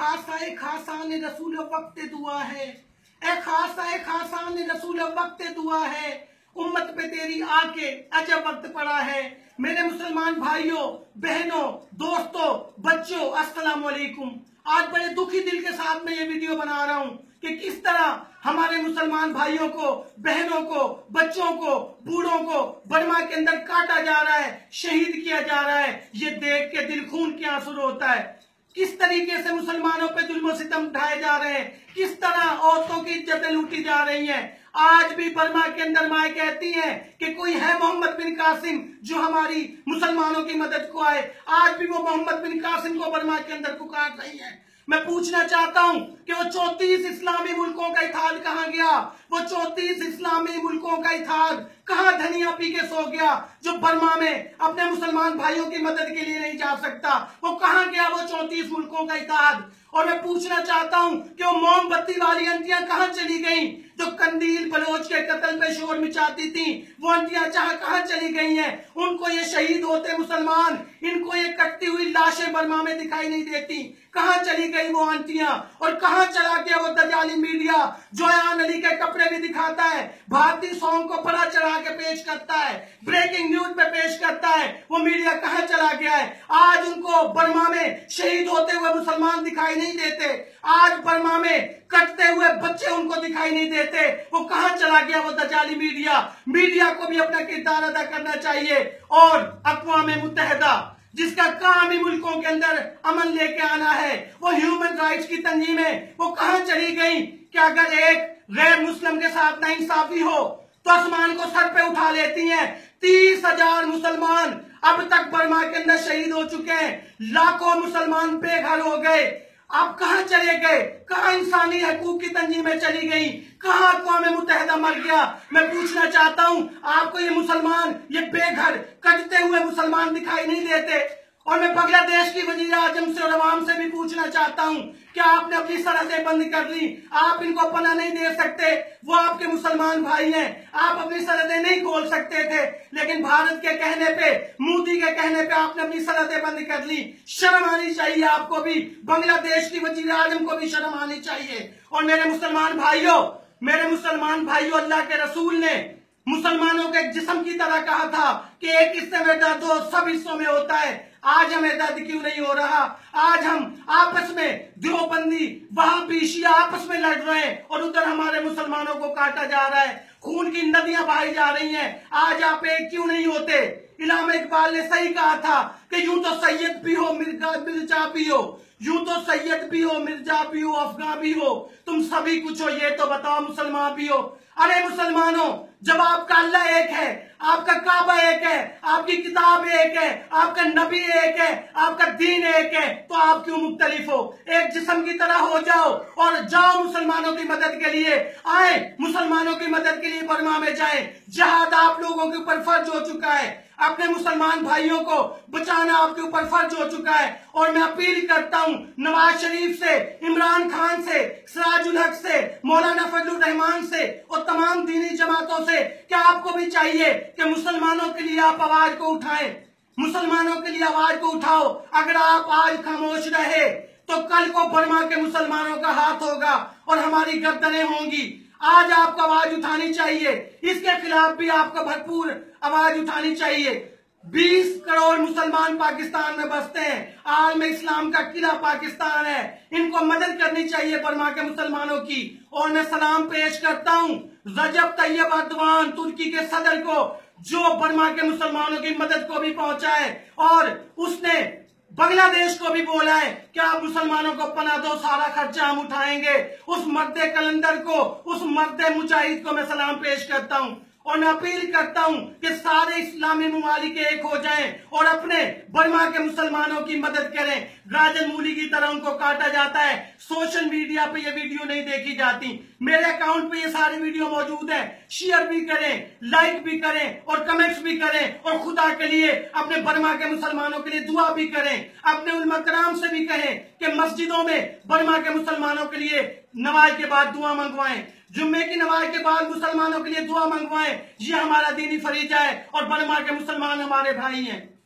खासा खासा ने रसूल वक्त दुआ है। ए खासा ए खासा ने रसूल वक्त दुआ है। उम्मत पे तेरी आके अजब वक्त पड़ा है। मेरे मुसलमान भाइयों, बहनों, दोस्तों, बच्चों, अस्सलाम वालेकुम आज बड़े दुखी दिल के साथ में ये वीडियो बना रहा हूँ कि किस तरह हमारे मुसलमान भाइयों को, बहनों को, बच्चों को, बूढ़ों को बर्मा के अंदर काटा जा रहा है, शहीद किया जा रहा है। ये देख के दिल खून के आँसू होता है। किस तरीके से मुसलमानों पे जुल्म सितम उठाए जा रहे हैं? किस तरह औरतों की इज्जतें लूटी जा रही हैं? आज भी बर्मा के अंदर माए कहती है कि कोई है मोहम्मद बिन कासिम जो हमारी मुसलमानों की मदद को आए? आज भी वो मोहम्मद बिन कासिम को बर्मा के अंदर पुकार रही है। मैं पूछना चाहता हूँ कि वो चौतीस इस्लामी मुल्कों का इतिहाद कहाँ गया? वो चौतीस इस्लामी मुल्कों का इथाद कहाँ धनिया पी के सो गया, जो बर्मा में अपने मुसलमान भाइयों की मदद के लिए नहीं जा सकता? वो कहाँ गया वो चौतीस मुल्कों का इतिहाद? और मैं पूछना चाहता हूँ कि वो मोमबत्ती वाली अंतियाँ कहाँ चली गईं? कंदील बलोच के कत्ल पे शोर मिचाती थी। वो अंतियाँ चाह कहाँ चली गई हैं? उनको ये शहीद होते मुसलमान। इनको ये कटती हुई लाशें बर्मा में दिखाई नहीं देती। कहाँ चली गई वो आंटियाँ? और कहाँ चला गया वो दजाली मीडिया जो आन अली के कपड़े भी दिखाता है? भारतीय सॉन्ग को बड़ा चढ़ा के पेश करता है। ब्रेकिंग न्यूज़ पे पेश करता है। वो मीडिया कहाँ चला गया है? आज उनको बर्मा में शहीद होते हुए मुसलमान दिखाई नहीं देते। आज बर्मा में कटते हुए बच्चे उनको दिखाई नहीं देते। वो कहाँ चला गया वो दजाली मीडिया? मीडिया को भी अपना किरदार अदा करना चाहिए। और अकवा मुतहदा जिसका काम ही मुल्कों के अंदर अमन लेके आना है, वो ह्यूमन राइट्स की तंजीमें वो कहा चली गई कि अगर एक गैर मुस्लिम के साथ ना इंसाफी हो तो आसमान को सर पे उठा लेती हैं। तीस हज़ार मुसलमान अब तक बर्मा के अंदर शहीद हो चुके हैं। लाखों मुसलमान बेघर हो गए। आप कहाँ चले गए? कहा इंसानी हकूक की तंजी में चली गई? कहा अकवाम मुतहदा मर गया? मैं पूछना चाहता हूँ, आपको ये मुसलमान, ये बेघर, कटते हुए मुसलमान दिखाई नहीं देते? और मैं बांग्लादेश की वज़ीर आज़म से और अवाम से भी पूछना चाहता हूँ, क्या आपने अपनी सरहदें बंद कर ली आप इनको पना नहीं दे सकते। वो आपके मुसलमान भाई हैं। आप अपनी सरहदें नहीं खोल सकते थे। लेकिन भारत के कहने पे, मोदी के कहने पे आपने अपनी सरहदें बंद कर ली। शर्म आनी चाहिए आपको भी। बांग्लादेश की वज़ीर आज़म को भी शर्म आनी चाहिए। और मेरे मुसलमान भाइयों, मेरे मुसलमान भाइयों, अल्लाह के रसूल ने मुसलमानों के जिसम की तरह कहा था कि एक हिस्से में दर्द हो, सब हिस्सों में होता है। आज हमें दर्द क्यों नहीं हो रहा? आज हम आपस में द्रोपंदी वहाँ पीछे आपस में लड़ रहे हैं और उधर हमारे मुसलमानों को काटा जा रहा है। खून की नदियाँ बहाई जा रही हैं। आज आप एक क्यों नहीं होते? इलाम इकबाल ने सही कहा था कि यूँ तो सैयद भी हो मिर्ज़ा मिर्ज़ा भी हो। यूँ तो सैयद भी हो, मिर्ज़ा भी हो, अफगान भी हो, तुम सभी कुछ हो, ये तो बताओ मुसलमान भी हो। अरे मुसलमानों, जब आपका अल्लाह एक है, आपका काबा एक है, आपकी किताब एक है, आपका नबी एक है, आपका दीन एक है तो आप क्यों मुख्तलिफ़ हो? एक जिसम की तरह हो जाओ और जाओ मुसलमानों की मदद के लिए। आए मुसलमानों की मदद के लिए बर्मा में जाए। जहाद आप लोगों के ऊपर फ़र्ज़ हो चुका है। अपने मुसलमान भाइयों को बचाना आपके ऊपर फ़र्ज़ हो चुका है। और मैं अपील करता हूँ, नवाज़ शरीफ से, इमरान खान से, सराजुल हक से, मौलाना फजलुर रहमान से और तमाम दीनी जमातों से, क्या आपको भी चाहिए कि मुसलमानों के लिए आप आवाज़ को उठाएँ? मुसलमानों के लिए आवाज़ को उठाओ। अगर आप आज खामोश रहे तो कल को बर्मा के मुसलमानों का हाथ होगा और हमारी गर्दनें होंगी। आज आपको आवाज़ उठानी चाहिए। इसके खिलाफ भी आपको भरपूर आवाज़ उठानी चाहिए। 20 करोड़ मुसलमान पाकिस्तान में बसते हैं। आलम इस्लाम का किला पाकिस्तान है। इनको मदद करनी चाहिए बर्मा के मुसलमानों की। और मैं सलाम पेश करता हूँ रजब तैयब अर्दवान तुर्की के सदर को, जो बर्मा के मुसलमानों की मदद को भी पहुँचा है और उसने बांग्लादेश को भी बोला है कि आप मुसलमानों को पना दो सारा खर्चा हम उठाएँगे। उस मर्द कलंदर को, उस मर्द मुजाहिद को मैं सलाम पेश करता हूँ। और मैं अपील करता हूँ कि सारे इस्लामी ममालिक एक हो जाएँ और अपने बर्मा के मुसलमानों की मदद करें। गाजर मूली की तरह उनको काटा जाता है। सोशल मीडिया पे ये वीडियो नहीं देखी जाती। मेरे अकाउंट पे ये सारी वीडियो मौजूद है। शेयर भी करें, लाइक भी करें और कमेंट्स भी करें और खुदा के लिए, अपने बर्मा के मुसलमानों के लिए दुआ भी करें। अपने उलमकराम से भी कहें कि मस्जिदों में बर्मा के मुसलमानों के लिए नमाज़ के बाद दुआ मंगवाएँ। जुम्मे की नमाज़ के बाद मुसलमानों के लिए दुआ मंगवाएँ। ये हमारा दीनी फरीजा है और बनमा के मुसलमान हमारे भाई हैं।